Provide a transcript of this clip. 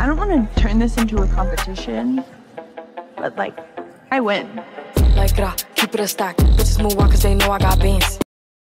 I don't want to turn this into a competition, but like, I win. Like, uh, keep it a stack. Bitches move on cause they know I got beans.